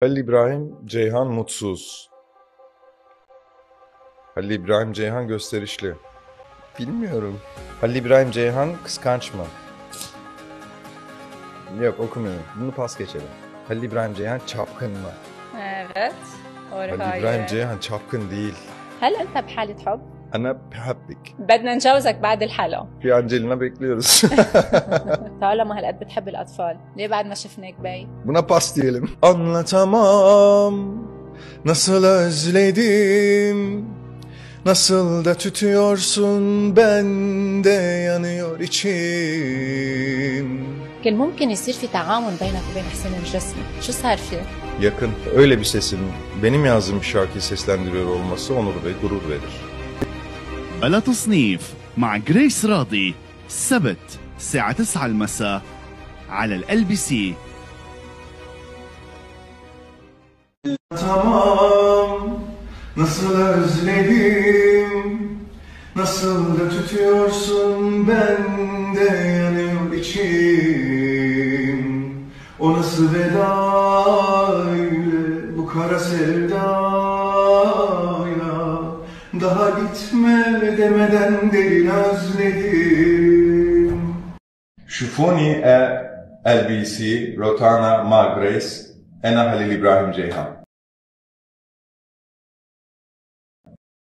Halil İbrahim Ceyhan mutsuz. Halil İbrahim Ceyhan gösterişli. Bilmiyorum. Halil İbrahim Ceyhan kıskanç mı? Yok okumuyorum. Bunu pas geçelim. Halil İbrahim Ceyhan çapkın mı? Evet doğru Halil İbrahim Ceyhan çapkın değil. هل انت بحالة حب؟ أنا بحبك. بدنا نجوزك بعد الحلقة في عنجيل ما بيكلرس طالما هالقد بتحب الأطفال. ليه بعد ما شفناك باي بنا باستيلم أنا تمام. nasıl özledim Nasıl da tutuyorsun bende yanıyor içim كان ممكن يصير في تعاون بينك وبين حسين الجسمي، شو صار فيه؟ yakın öyle bir sesin benim yazdığım şarkıyı seslendiriyor olması onur ve gurur verir. بلا تصنيف مع جريس راضي السبت الساعة 9 المساء على ال بي سي Tamam nasıl özledim Nasıl da tutuyorsun bende yanıyor içim O nasıl veda öyle bu kara sevdayla daha gitme demeden derin özledim Şufoni e elbisi Rotana Magres Ena Halil İbrahim Ceyhan